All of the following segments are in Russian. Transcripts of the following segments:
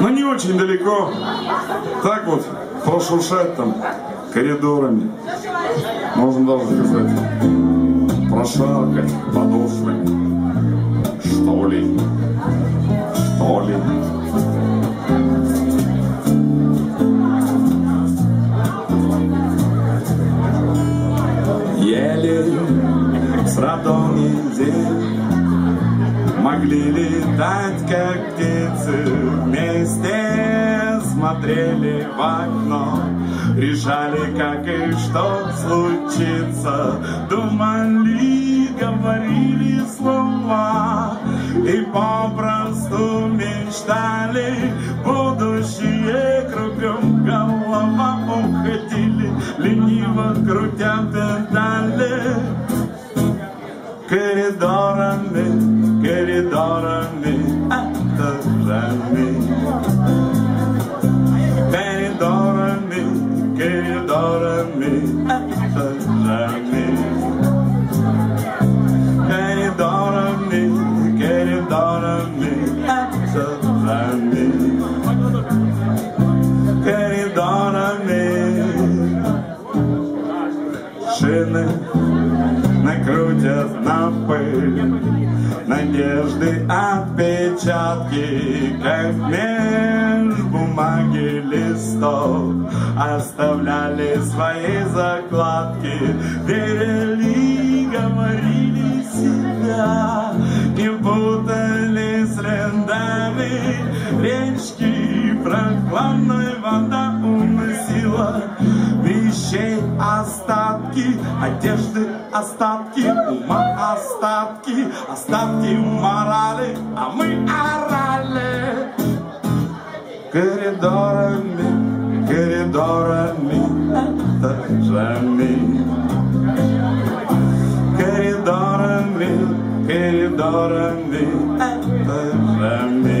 но не очень далеко. Так вот, прошуршать там коридорами. Можно даже сказать, прошаркать подошвами. Что ли? Что ли? Ели с радони день Могли летать, как птицы Вместе смотрели в окно. Решали, как и что случится. Думали, говорили слова И попросту мечтали. Будущее кругом голова уходили. Лениво крутя педали Коридорами, коридорами, этажами Коридорами, коридорами, этажами Коридорами, коридорами, этажами Коридорами Шины накрутят на пыль Надежды, отпечатки, как меж бумаги листов. Оставляли свои закладки, верили, говорили себя. Не путали с рядами речки Прохладная вода уносила. Вещей остатки, одежды остатки, ума остатки, остатки морали, а мы орали. Коридорами, коридорами, этажами, коридорами, коридорами, этажами,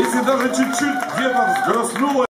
Если даже чуть-чуть где-то взгрустнуло,